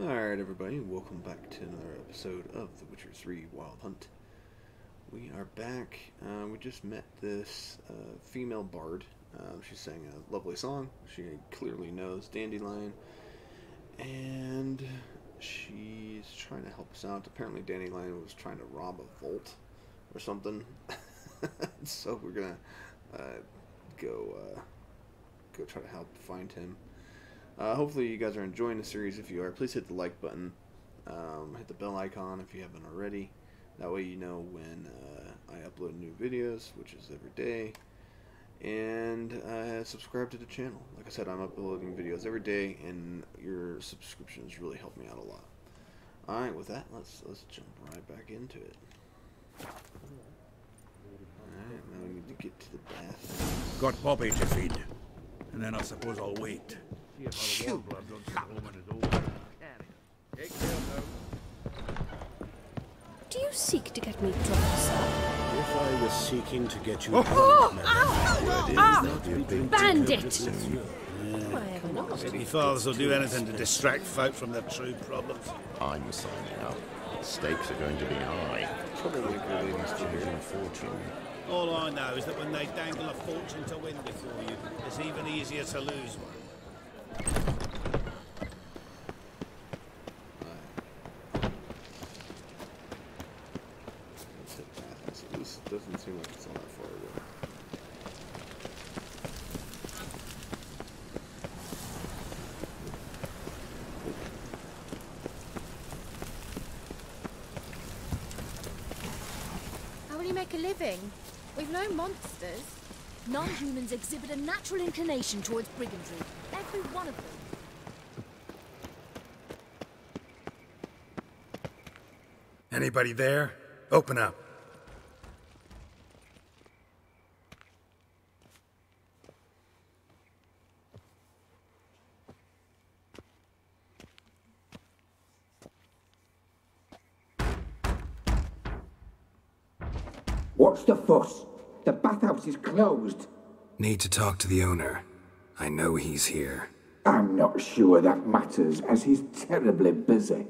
Alright, everybody, welcome back to another episode of The Witcher 3 Wild Hunt. We are back. Uh, we just met this uh, female bard. Um, she sang a lovely song. She clearly knows Dandelion. And she's trying to help us out. Apparently, Dandelion was trying to rob a vault or something. so we're gonna uh, go uh, go try to help find him. Uh, hopefully you guys are enjoying the series. If you are, please hit the like button. Um, hit the bell icon if you haven't already. That way you know when uh, I upload new videos, which is every day. And uh, subscribe to the channel. Like I said, I'm uploading videos every day, and your subscriptions really help me out a lot. All right, with that, let's let's jump right back into it. All right, now we need to get to the bath. Got Bobby to feed. And then I suppose I'll wait. Shoot. Do you seek to get me drunk, sir? If I was seeking to get you Oh, drunk, oh, madam, ow, word is ow, that you'd be ah, Bandit! Why ever not? Maybe fathers will do anything to distract folk from their true problems. I'm signing up. Stakes are going to be high. Troublemaker ladies to here. Losing fortune. All I know is that when they dangle a fortune to win before you, it's even easier to lose one. Let's hit bath. At least it doesn't seem like it's all that far away. How will you make a living? We've no monsters. Non-humans exhibit a natural inclination towards brigandry. Every one of them. Anybody there? Open up. What's the fuss? The bathhouse is closed. Need to talk to the owner. I know he's here. I'm not sure that matters, as he's terribly busy.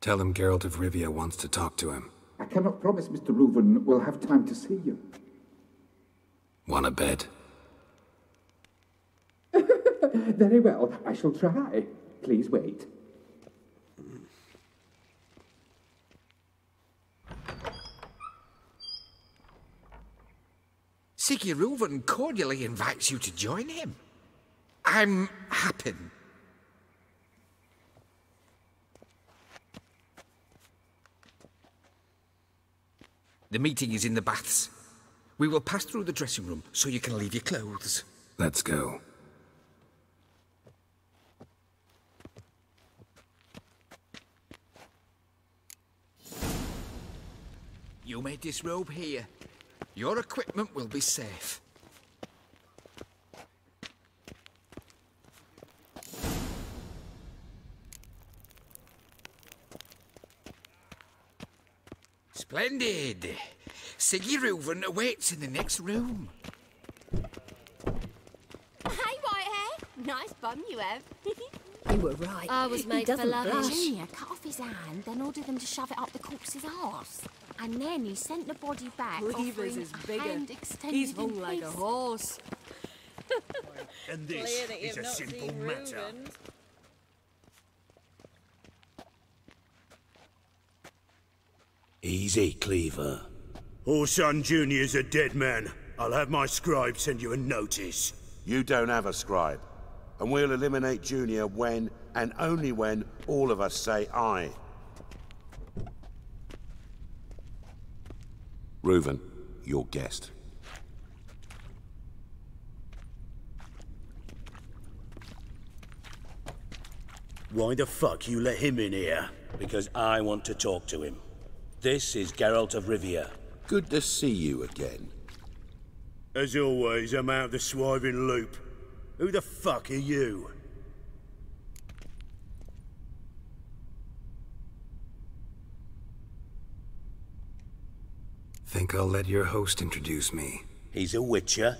Tell him Geralt of Rivia wants to talk to him. I cannot promise Mr. Reuven will have time to see you. Want a bed? Very well, I shall try. Please wait. Sigi Reuven cordially invites you to join him. I'm Happen. The meeting is in the baths. We will pass through the dressing room so you can leave your clothes. Let's go. You may disrobe here. Your equipment will be safe. Splendid. Sigi Reuven awaits in the next room. Hey, Whitehair. Nice bum you have. You were right. I was He made for doesn't loving. blush. Junior cut off his hand, then ordered them to shove it up the corpse's arse. And then he sent the body back, Reavers offering is a bigger. hand extended He's in hung like a horse. And this is a simple matter. Easy, Cleaver. Whoreson Jr.'s a dead man. I'll have my scribe send you a notice. You don't have a scribe. And we'll eliminate Junior when, and only when, all of us say aye. Reuven, your guest. Why the fuck you let him in here? Because I want to talk to him. This is Geralt of Rivia. Good to see you again. As always, I'm out of the swiving loop. Who the fuck are you? Think I'll let your host introduce me. He's a witcher.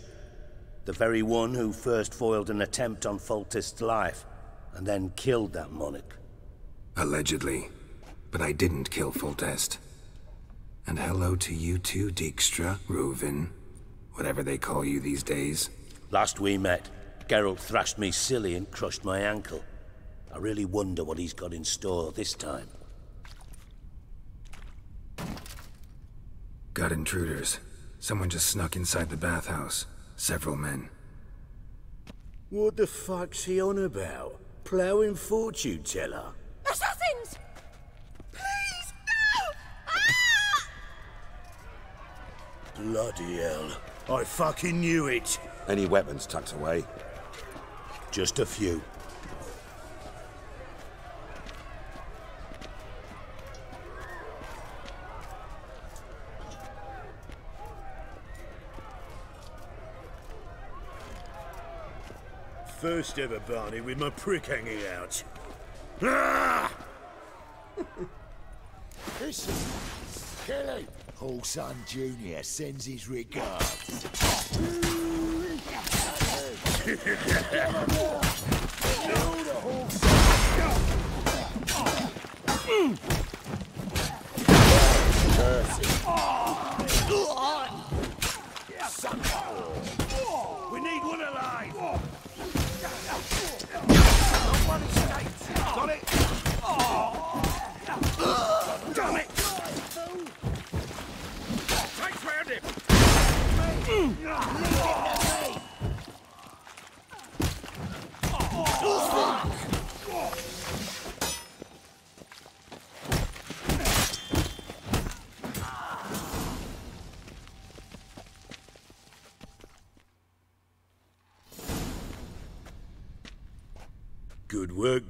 The very one who first foiled an attempt on Foltest's life, and then killed that monarch. Allegedly. But I didn't kill Foltest. And hello to you too, Dijkstra, Reuven, whatever they call you these days. Last we met, Geralt thrashed me silly and crushed my ankle. I really wonder what he's got in store this time. Got intruders. Someone just snuck inside the bathhouse. Several men. What the fuck's he on about? Plowing fortune teller? Assassins! Please, no! Ah! Bloody hell. I fucking knew it. Any weapons tucked away? Just a few. First ever Barney with my prick hanging out. Ah! Listen, Kelly. Whoreson Jr. sends his regards. We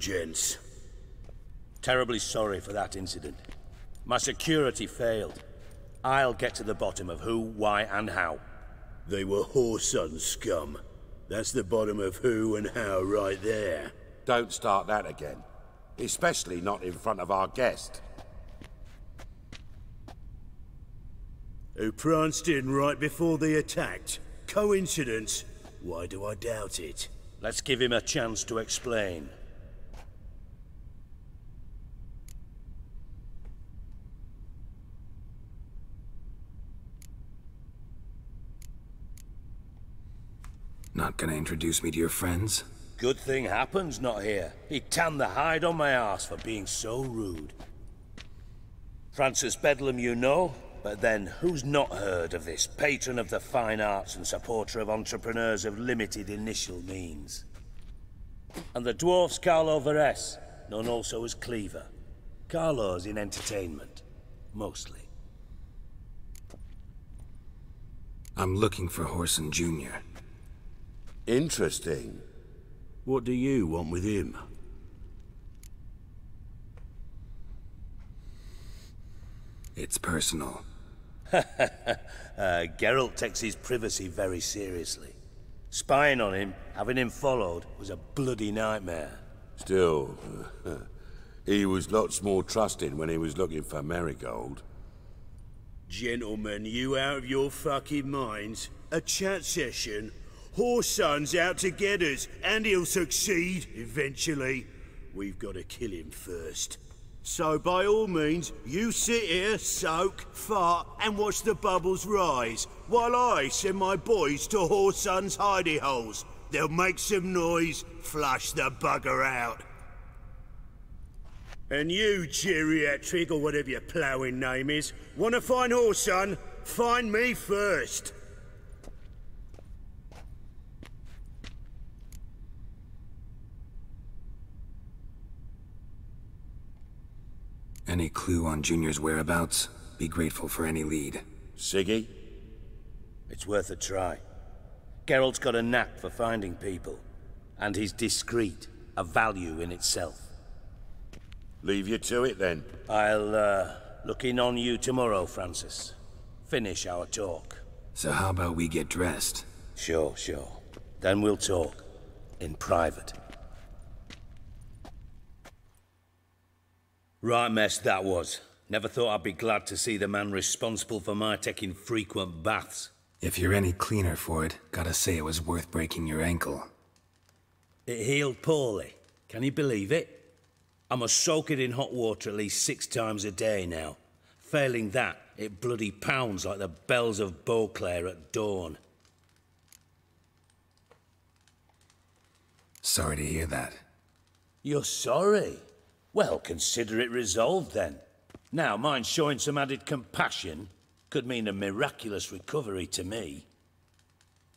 gents. Terribly sorry for that incident. My security failed. I'll get to the bottom of who, why, and how. They were Whoreson scum. That's the bottom of who and how right there. Don't start that again. Especially not in front of our guest. Who pranced in right before they attacked. Coincidence? Why do I doubt it? Let's give him a chance to explain. Not gonna introduce me to your friends? Good thing happens not here. He tanned the hide on my ass for being so rude. Francis Bedlam you know, but then who's not heard of this patron of the fine arts and supporter of entrepreneurs of limited initial means? And the dwarf's Carlo Varese, known also as Cleaver. Carlo's in entertainment, mostly. I'm looking for Whoreson Jr. Interesting. What do you want with him? It's personal. uh, Geralt takes his privacy very seriously. Spying on him, having him followed, was a bloody nightmare. Still, he was lots more trusting when he was looking for Marigold. Gentlemen, you out of your fucking minds? A chat session? Whoreson's out to get us, and he'll succeed, eventually. We've got to kill him first. So by all means, you sit here, soak, fart, and watch the bubbles rise, while I send my boys to Whoreson's hidey holes. They'll make some noise, flush the bugger out. And you, geriatric, or whatever your ploughing name is, want to find Whoreson? Find me first. Any clue on Junior's whereabouts? Be grateful for any lead. Sigi? It's worth a try. Geralt's got a knack for finding people. And he's discreet, a value in itself. Leave you to it then. I'll, uh, look in on you tomorrow, Francis. Finish our talk. So how about we get dressed? Sure, sure. Then we'll talk. In private. Right mess that was. Never thought I'd be glad to see the man responsible for my taking frequent baths. If you're any cleaner for it, gotta say it was worth breaking your ankle. It healed poorly. Can you believe it? I must soak it in hot water at least six times a day now. Failing that, it bloody pounds like the bells of Beauclair at dawn. Sorry to hear that. You're sorry? Well, consider it resolved then. Now, mind showing some added compassion could mean a miraculous recovery to me.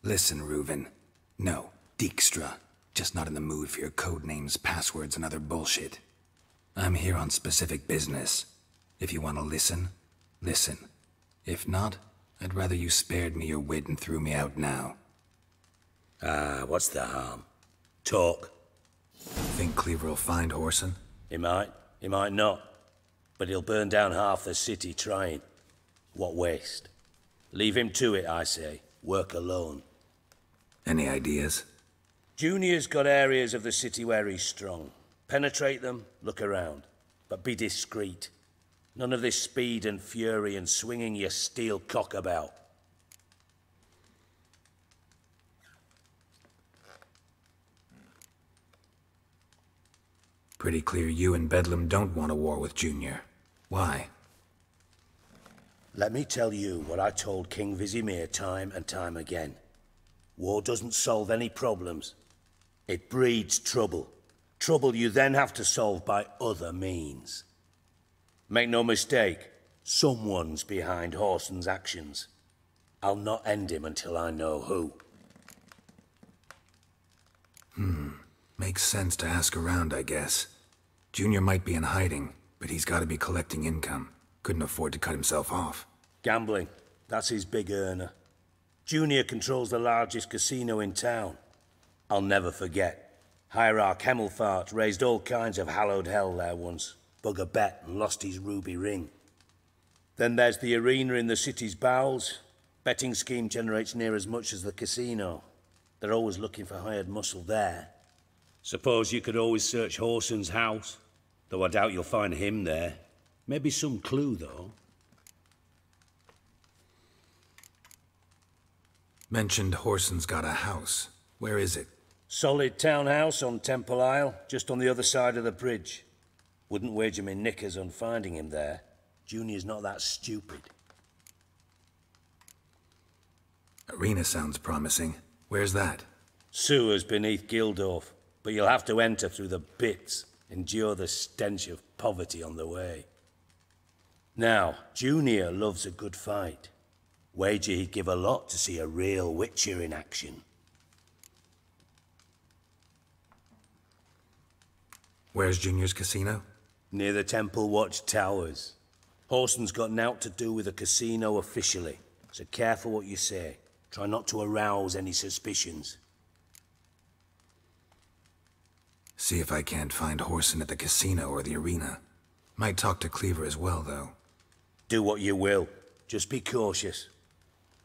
Listen, Reuven. No, Dijkstra. Just not in the mood for your code names, passwords, and other bullshit. I'm here on specific business. If you want to listen, listen. If not, I'd rather you spared me your wit and threw me out now. Ah, what's the harm? Talk. Think Cleaver will find Whoreson? He might, he might not. But he'll burn down half the city trying. What waste? Leave him to it, I say. Work alone. Any ideas? Junior's got areas of the city where he's strong. Penetrate them, look around. But be discreet. None of this speed and fury and swinging your steel cock about. Pretty clear you and Bedlam don't want a war with Junior. Why? Let me tell you what I told King Vizimir time and time again. War doesn't solve any problems. It breeds trouble. Trouble you then have to solve by other means. Make no mistake, someone's behind Whoreson's actions. I'll not end him until I know who. Hmm. Makes sense to ask around, I guess. Junior might be in hiding, but he's got to be collecting income. Couldn't afford to cut himself off. Gambling. That's his big earner. Junior controls the largest casino in town. I'll never forget. Hierarch Hemmelfart raised all kinds of hallowed hell there once. Bug a bet and lost his ruby ring. Then there's the arena in the city's bowels. Betting scheme generates near as much as the casino. They're always looking for hired muscle there. Suppose you could always search Whoreson's house. Though I doubt you'll find him there. Maybe some clue, though. Mentioned Whoreson's got a house. Where is it? Solid townhouse on Temple Isle, just on the other side of the bridge. Wouldn't wager me knickers on finding him there. Junior's not that stupid. Arena sounds promising. Where's that? Sewers beneath Gildorf, but you'll have to enter through the bits, endure the stench of poverty on the way. Now, Junior loves a good fight. Wager he'd give a lot to see a real Witcher in action. Where's Junior's casino? Near the Temple Watch Towers. Whoreson's got naught to do with the casino officially, so careful what you say. Try not to arouse any suspicions. See if I can't find Whoreson at the casino or the arena. Might talk to Cleaver as well, though. Do what you will. Just be cautious.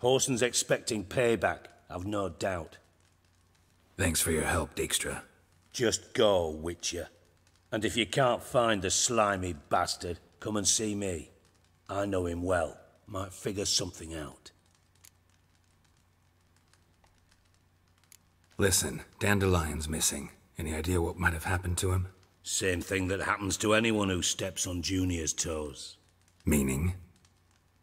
Whoreson's expecting payback, I've no doubt. Thanks for your help, Dijkstra. Just go, Witcher. And if you can't find the slimy bastard, come and see me. I know him well. Might figure something out. Listen, Dandelion's missing. Any idea what might have happened to him? Same thing that happens to anyone who steps on Junior's toes. Meaning?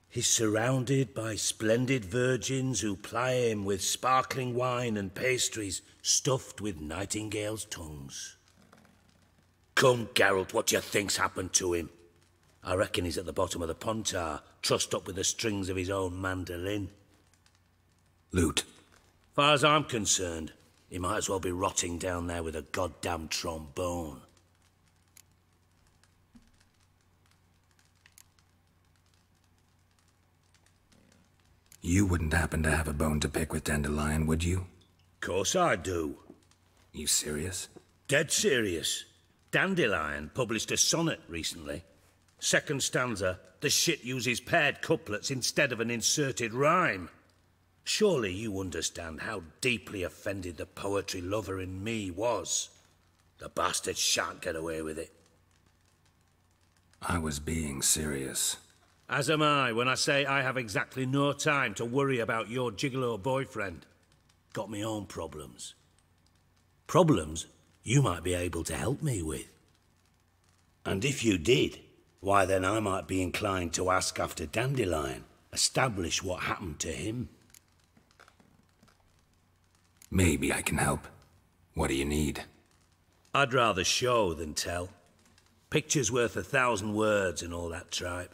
He's surrounded by splendid virgins who ply him with sparkling wine and pastries stuffed with nightingales' tongues. Come, Geralt, what do you think's happened to him? I reckon he's at the bottom of the Pontar, trussed up with the strings of his own mandolin. Loot. Far as I'm concerned, he might as well be rotting down there with a goddamn trombone. You wouldn't happen to have a bone to pick with Dandelion, would you? Course I do. You serious? Dead serious. Dandelion published a sonnet recently. Second stanza, the shit uses paired couplets instead of an inserted rhyme. Surely you understand how deeply offended the poetry lover in me was. The bastard shan't get away with it. I was being serious. As am I when I say I have exactly no time to worry about your gigolo boyfriend. Got me own problems. Problems you might be able to help me with. And if you did, why then I might be inclined to ask after Dandelion, establish what happened to him. Maybe I can help. What do you need? I'd rather show than tell. Picture's worth a thousand words and all that tripe.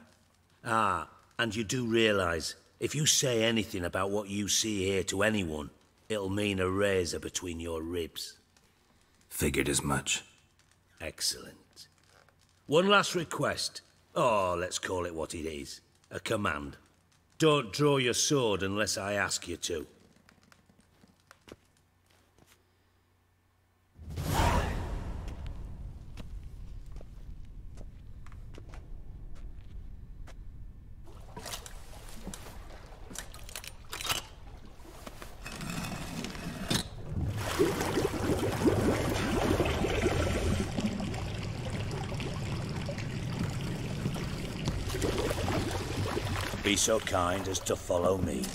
Ah, and you do realize, if you say anything about what you see here to anyone, it'll mean a razor between your ribs. Figured as much. Excellent. One last request. Oh, let's call it what it is. A command. Don't draw your sword unless I ask you to. Be so kind as to follow me.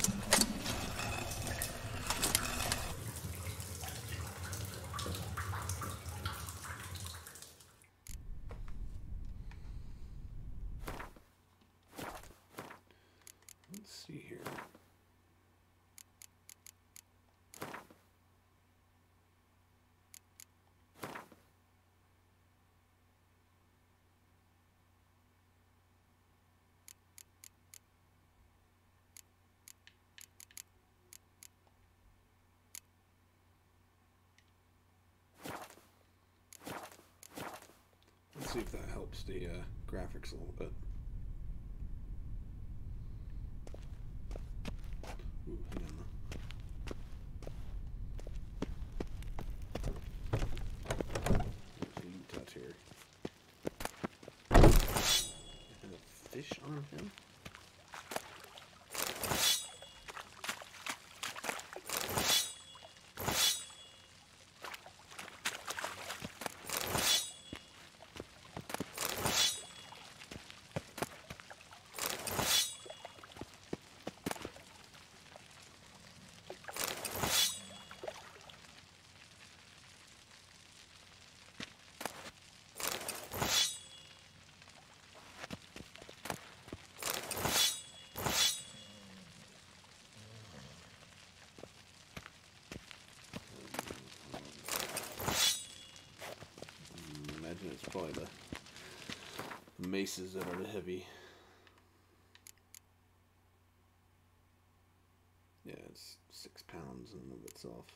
Let's see here. Let's see if that helps the uh, graphics a little bit. Ooh, hang on. There's a loot touch here. And a fish on him? Mm, Imagine it's probably the maces that are heavy. Yeah, it's six pounds in and of itself.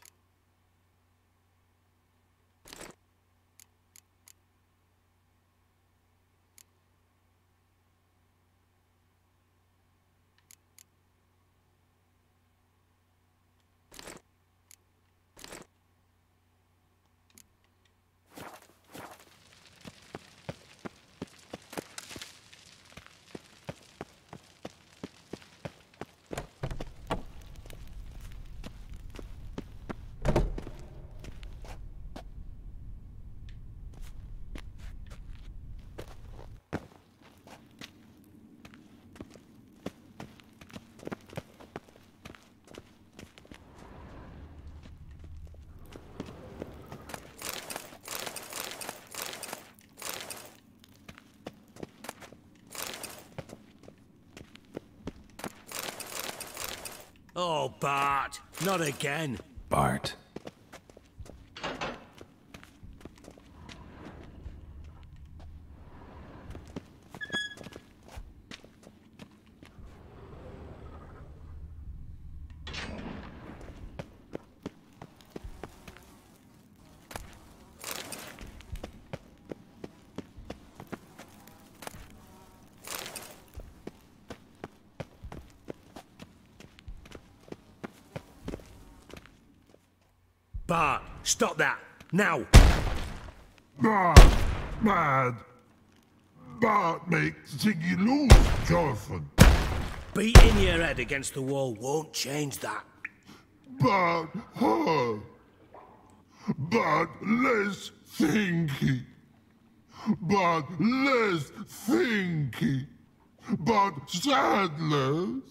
Oh, Bart, not again. Bart. Bart, stop that. Now. Bart, mad. Bart makes Sigi lose, Jonathan. Beating your head against the wall won't change that. Bart, her. Bart, less thinky. Bart, less thinky. but saddlers.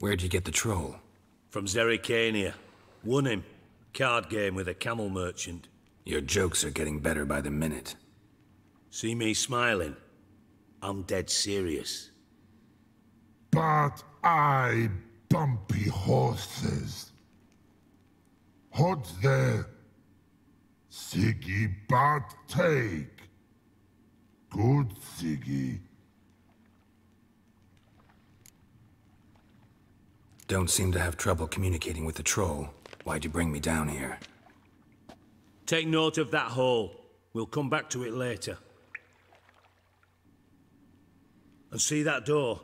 Where'd you get the troll? From Zerrikania. Won him. Card game with a camel merchant. Your jokes are getting better by the minute. See me smiling? I'm dead serious. But I bumpy horses. Hot there. Sigi but take. Good Sigi. Don't seem to have trouble communicating with the troll. Why'd you bring me down here? Take note of that hole. We'll come back to it later. And see that door?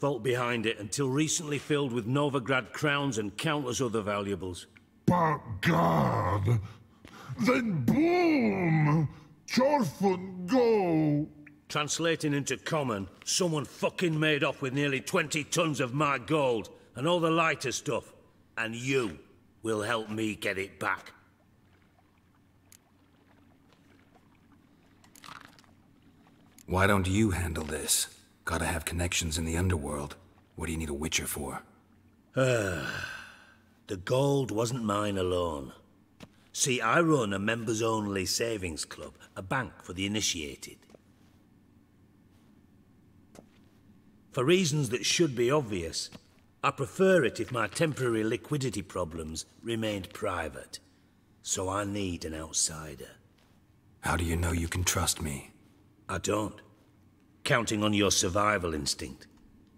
Vault behind it, until recently filled with Novigrad crowns and countless other valuables. But God, then boom! Chorfun go! Translating into common, someone fucking made off with nearly 20 tons of my gold and all the lighter stuff. And you will help me get it back. Why don't you handle this? Gotta have connections in the underworld. What do you need a witcher for? the gold wasn't mine alone. See, I run a members-only savings club, a bank for the initiated. For reasons that should be obvious, I prefer it if my temporary liquidity problems remained private. So I need an outsider. How do you know you can trust me? I don't. Counting on your survival instinct.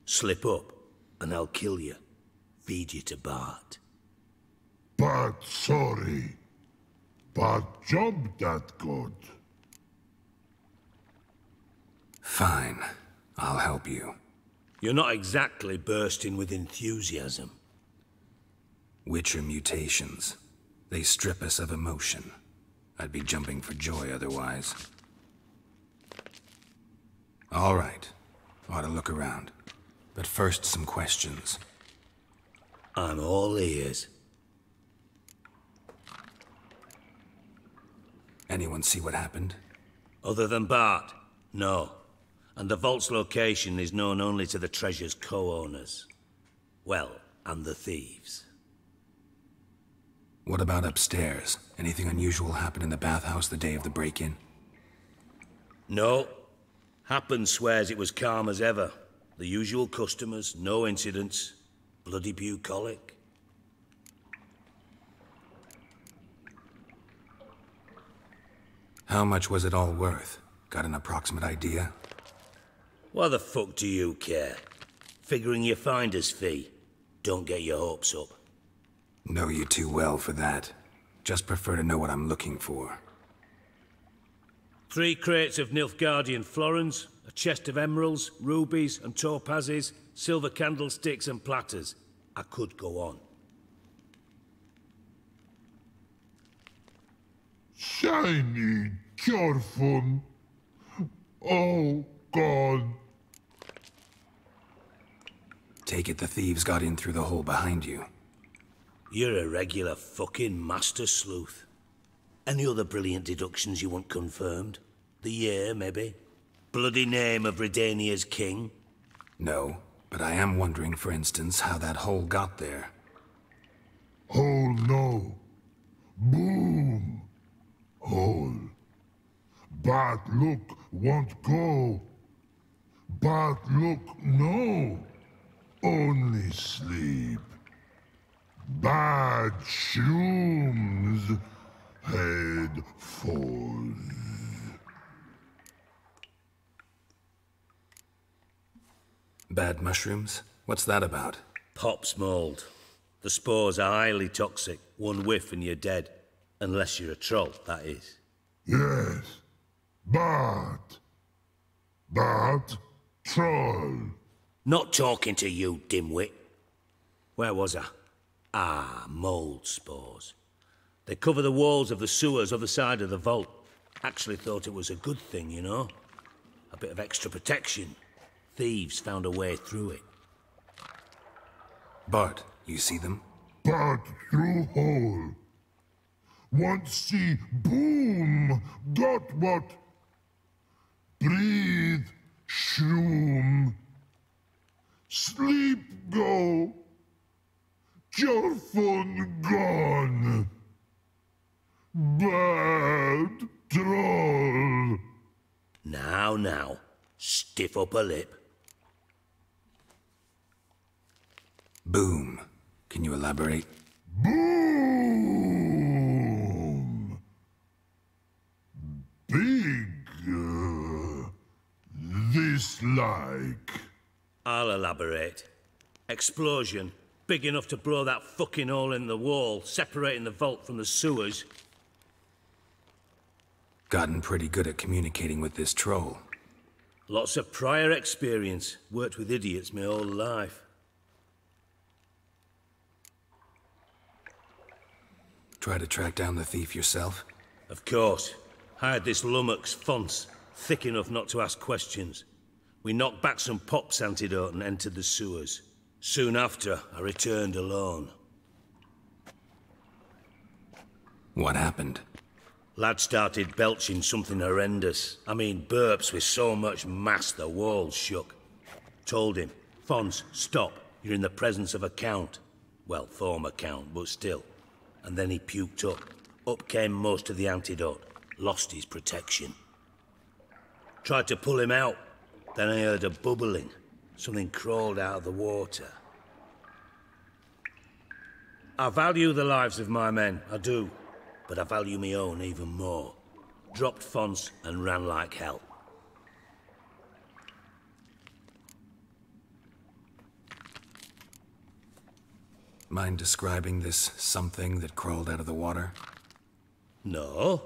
Slip up, and I'll kill you. Feed you to Bart. But sorry. But job that good. Fine. I'll help you. You're not exactly bursting with enthusiasm. Witcher mutations. They strip us of emotion. I'd be jumping for joy otherwise. All right. Ought to look around. But first, some questions. I'm all ears. Anyone see what happened? Other than Bart? No. And the vault's location is known only to the treasure's co-owners. Well, and the thieves. What about upstairs? Anything unusual happen in the bathhouse the day of the break-in? No. Happen swears it was calm as ever. The usual customers, no incidents. Bloody bucolic. How much was it all worth? Got an approximate idea? Why the fuck do you care? Figuring your finder's fee. Don't get your hopes up. Know you too well for that. Just prefer to know what I'm looking for. Three crates of Nilfgaardian florins, a chest of emeralds, rubies and topazes, silver candlesticks and platters. I could go on. Shiny Chorfun. Oh, God. Take it the thieves got in through the hole behind you. You're a regular fucking master sleuth. Any other brilliant deductions you want confirmed? The year, maybe? Bloody name of Redania's king? No, but I am wondering, for instance, how that hole got there. Hole no. Boom. Hole. But look won't go. But look no. Only sleep. Bad shoes. Head falls. Bad mushrooms? What's that about? Pop's mold. The spores are highly toxic. One whiff and you're dead. Unless you're a troll, that is. Yes. But. But. Troll. Not talking to you, dimwit. Where was I? Ah, mold spores. They cover the walls of the sewers other side of the vault. Actually thought it was a good thing, you know? A bit of extra protection. Thieves found a way through it. Bart, you see them? But through hole. Once see boom. Got what? Breathe. Shroom. Sleep go. Your fun gone. Bad troll. Now, now, stiff up a lip. Boom. Can you elaborate? Boom. Big. uh, this like. I'll elaborate. Explosion, big enough to blow that fucking hole in the wall, separating the vault from the sewers. Gotten pretty good at communicating with this troll. Lots of prior experience. Worked with idiots my whole life. Try to track down the thief yourself? Of course. Hired this lummox, Fons, thick enough not to ask questions. We knocked back some pops antidote and entered the sewers. Soon after, I returned alone. What happened? Lad started belching something horrendous. I mean, burps with so much mass the walls shook. Told him, Fons, stop. You're in the presence of a count. Well, former count, but still. And then he puked up. Up came most of the antidote. Lost his protection. Tried to pull him out. Then I heard a bubbling. Something crawled out of the water. I value the lives of my men, I do. But I value my own even more. Dropped Fons and ran like hell. Mind describing this something that crawled out of the water? No.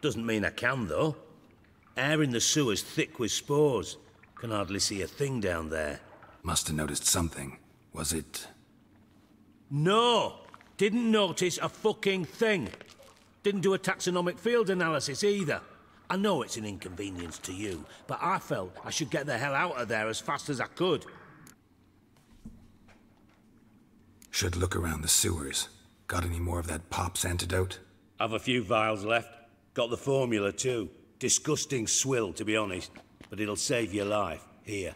Doesn't mean I can, though. Air in the sewer's thick with spores. Can hardly see a thing down there. Must have noticed something. Was it... No! Didn't notice a fucking thing. Didn't do a taxonomic field analysis either. I know it's an inconvenience to you, but I felt I should get the hell out of there as fast as I could. Should look around the sewers. Got any more of that Pop's antidote? Have a few vials left. Got the formula too. Disgusting swill, to be honest. But it'll save your life. Here.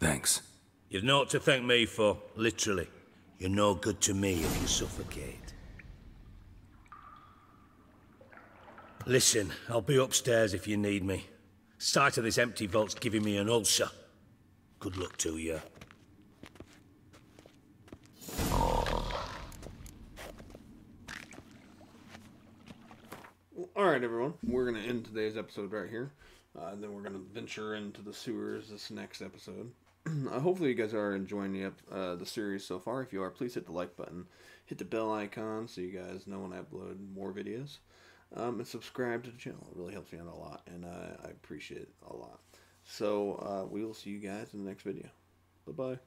Thanks. You've naught to thank me for, literally. You're no good to me if you suffocate. Listen, I'll be upstairs if you need me. Sight of this empty vault's giving me an ulcer. Good luck to you. Well, all right, everyone. We're going to end today's episode right here. Uh, then we're going to venture into the sewers this next episode. uh, hopefully, you guys are enjoying the, uh, the series so far. If you are, please hit the like button, hit the bell icon so you guys know when I upload more videos, um, and subscribe to the channel. It really helps me out a lot, and uh, I appreciate it a lot. So, uh, we will see you guys in the next video. Bye bye.